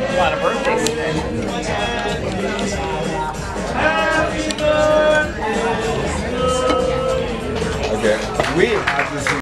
A lot of birthdays today. Okay. We have this